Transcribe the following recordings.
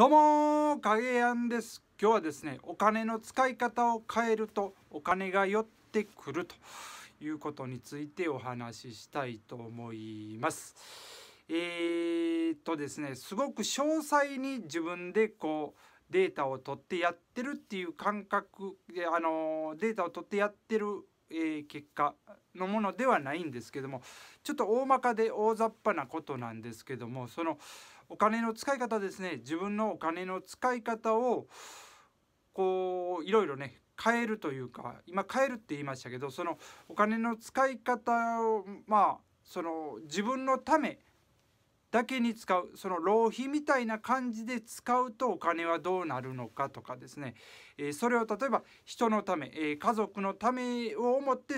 どうも影やんです。今日はですねお金の使い方を変えるとお金が寄ってくるということについてお話ししたいと思います。えー、っとですねすごく詳細に自分でこうデータを取ってやってるっていう感覚であのデータを取ってやってる、えー、結果のものではないんですけどもちょっと大まかで大雑把なことなんですけどもそのお金の使い方ですね。自分のお金の使い方をこういろいろね変えるというか今変えるって言いましたけどそのお金の使い方をまあその自分のためだけに使うその浪費みたいな感じで使うとお金はどうなるのかとかですね、えそれを例えば人のため、え家族のためを思って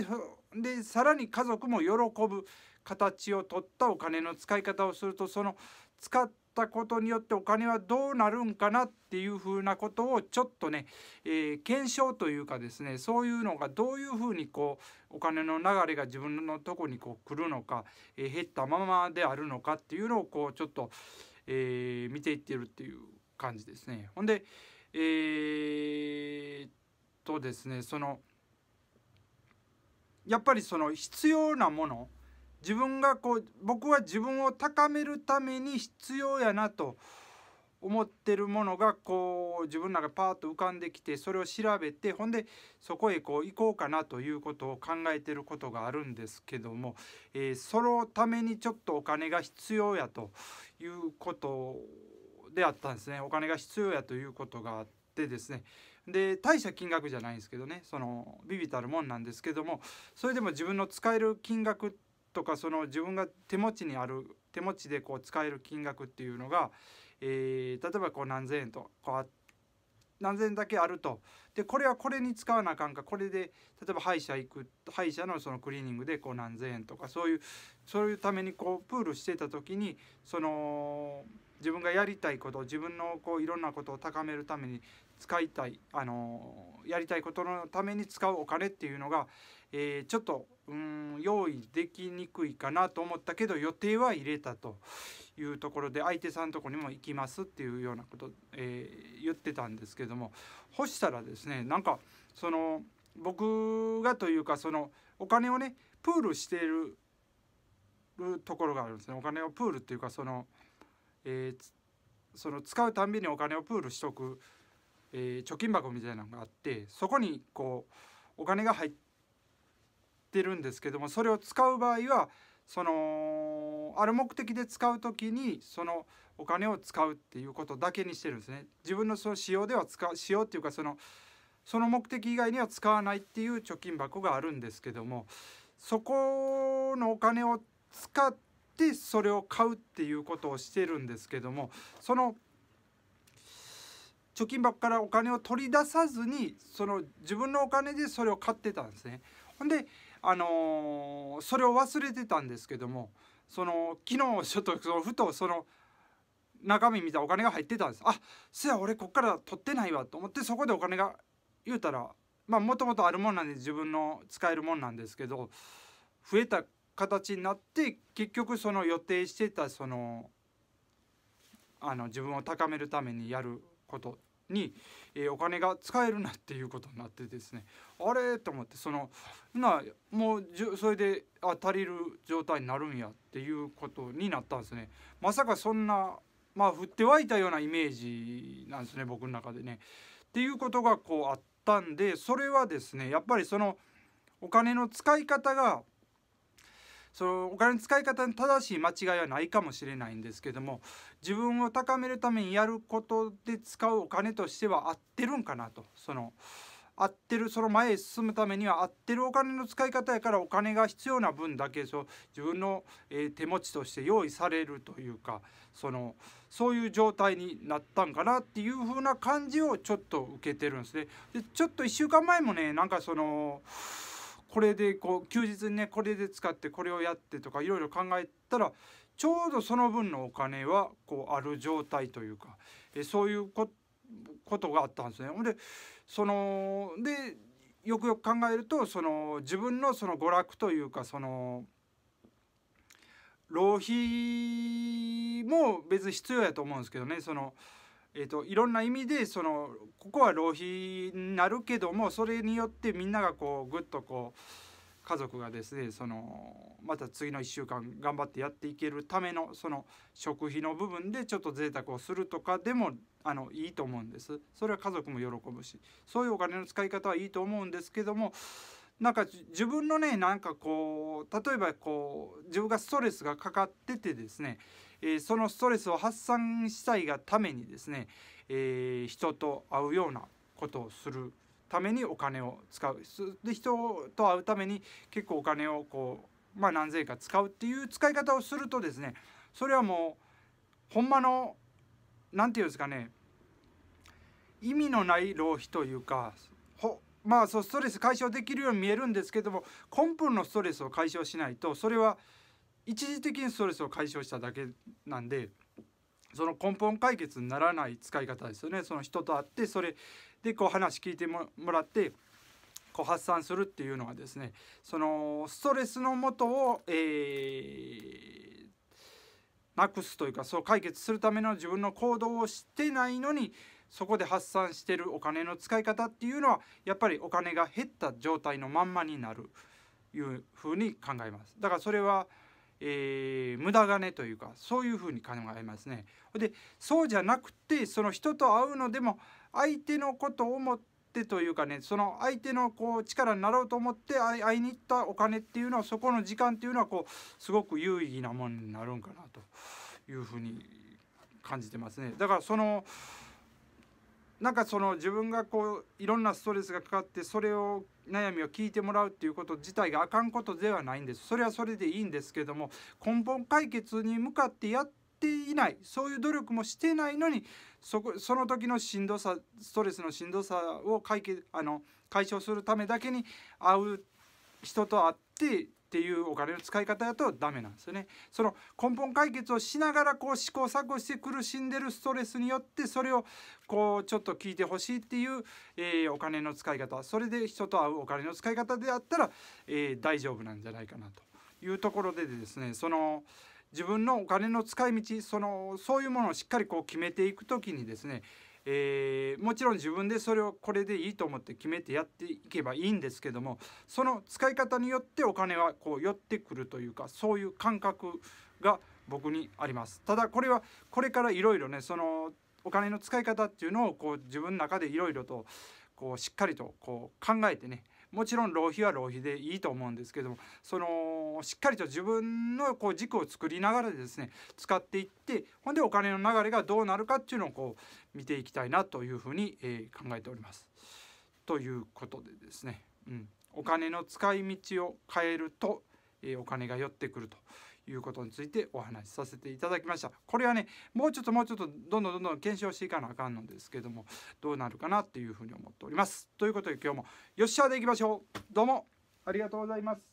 でさらに家族も喜ぶ形を取ったお金の使い方をするとその使っったことによってお金はどうなるんかなっていうふうなことをちょっとね、えー、検証というかですねそういうのがどういうふうにこうお金の流れが自分のとこにこう来るのか、えー、減ったままであるのかっていうのをこうちょっと、えー、見ていってるっていう感じですね。ほんでえー、っとですねそのやっぱりその必要なもの自分がこう僕は自分を高めるために必要やなと思ってるものがこう自分の中パーッと浮かんできてそれを調べてほんでそこへこう行こうかなということを考えてることがあるんですけども、えー、そのためにちょっとお金が必要やということであったんですね。お金が必要やということがあってですね。で大した金額じゃないんですけどね。そのビビたるもんなんですけどもそれでも自分の使える金額ってとかその自分が手持ちにある手持ちでこう使える金額っていうのが、えー、例えばこう何千円とこう何千円だけあると。でこれはこれに使わなあかんかこれで例えば歯医者行く歯医者のそのクリーニングでこう何千円とかそういうそういうためにこうプールしてた時にその自分がやりたいこと自分のこういろんなことを高めるために使いたいあのやりたいことのために使うお金っていうのが、えー、ちょっとうん用意できにくいかなと思ったけど予定は入れたというところで相手さんのとこにも行きますっていうようなこと、えー、言ってたんですけども干したらですねなんかその僕がというかそのお金をねプールしているところがあるんですね。お金をプールっていうかその、えー、その使うたんびにお金をプールしとく、えー、貯金箱みたいなのがあってそこにこうお金が入ってるんですけどもそれを使う場合はそのある目的で使う時にそのお金を使うっていうことだけにしてるんですね。自分のその使用では使う使用っていうかそのその目的以外には使わないっていう貯金箱があるんですけどもそこのお金を使ってそれを買うっていうことをしてるんですけどもその貯金箱からお金を取り出さずにその自分のお金でそれを買ってたんですね。ほんであのー、それを忘れてたんですけどもその昨日ちょっとそのふとその中身見たお金が入ってたんですあそや俺こっから取ってないわと思ってそこでお金が言うたらまあもともとあるもんなんで自分の使えるもんなんですけど増えた形になって結局その予定してたそのあの自分を高めるためにやることに、えー、お金が使えるなっていうことになってですねあれと思ってそのなもうじそれであ足りる状態になるんやっていうことになったんですね。まさかそんなまあ降って湧いたようなイメージなんですね僕の中でね。っていうことがこうあったんでそれはですねやっぱりそのお金の使い方がそのお金の使い方に正しい間違いはないかもしれないんですけども自分を高めるためにやることで使うお金としては合ってるんかなとその合ってるその前へ進むためには合ってるお金の使い方やからお金が必要な分だけそ自分の、え、手持ちとして用意されるというかそのそういう状態になったんかなっていう風な感じをちょっと受けてるんですね。でちょっと1週間前もねなんかそのこれでこう休日にねこれで使ってこれをやってとかいろいろ考えたらちょうどその分のお金はこうある状態というかえそういうことがあったんですね。ほんでそのでよくよく考えるとその自分のその娯楽というかその浪費も別に必要やと思うんですけどねそのえーと、いろんな意味でそのここは浪費になるけどもそれによってみんながこうぐっとこう家族がですねそのまた次の1週間頑張ってやっていけるためのその食費の部分でちょっと贅沢をするとかでもあのいいと思うんです。それは家族も喜ぶしそういうお金の使い方はいいと思うんですけどもなんか自分のねなんかこう例えばこう自分がストレスがかかっててですね、え、そのストレスを発散したいがためにですね、え、人と会うようなことをするためにお金を使う。で人と会うために結構お金をこうまあ何千円か使うっていう使い方をするとですねそれはもうほんまの何て言うんですかね意味のない浪費というかほまあそうストレス解消できるように見えるんですけども根本のストレスを解消しないとそれは一時的にストレスを解消しただけなんでその根本解決にならない使い方ですよねその人と会ってそれでこう話聞いてもらってこう発散するっていうのはですねそのストレスのもとを、えー、なくすというかそう解決するための自分の行動をしてないのにそこで発散してるお金の使い方っていうのはやっぱりお金が減った状態のまんまになるいうふうに考えます。だからそれはえー、無駄金というかそういうふうに考えますね。でそうじゃなくてその人と会うのでも相手のことを思ってというかねその相手のこう力になろうと思って会いに行ったお金っていうのはそこの時間っていうのはこうすごく有意義なものになるんかなというふうに感じてますね。だからそのなんかその自分がこういろんなストレスがかかってそれを悩みを聞いてもらうっていうこと自体があかんことではないんです。それはそれでいいんですけども根本解決に向かってやっていない。そういう努力もしてないのにそこその時のしんどさストレスのしんどさを解決あの解消するためだけに会う人と会ってっていうお金の使い方だとダメなんですよね。その根本解決をしながらこう試行錯誤して苦しんでるストレスによってそれをこうちょっと聞いてほしいっていう、え、お金の使い方それで人と会うお金の使い方であったら、え、大丈夫なんじゃないかなというところでですねその自分のお金の使い道そのそういうものをしっかりこう決めていく時にですねえー、もちろん自分でそれをこれでいいと思って決めてやっていけばいいんですけどもその使い方によってお金はこう寄ってくるというかそういう感覚が僕にあります。ただこれはこれからいろいろねそのお金の使い方っていうのをこう自分の中でいろいろとこうしっかりとこう考えてねもちろん浪費は浪費でいいと思うんですけどもそのしっかりと自分のこう軸を作りながらですね使っていってほんでお金の流れがどうなるかっていうのをこう見ていきたいなというふうに、えー、考えております。ということでですね、うん、お金の使い道を変えると、えー、お金が寄ってくると。いうことについてお話しさせていただきました。これはねもうちょっともうちょっとどんどんどんどん検証していかなあかんのですけどもどうなるかなっていうふうに思っておりますということで今日もよっしゃーでいきましょうどうもありがとうございます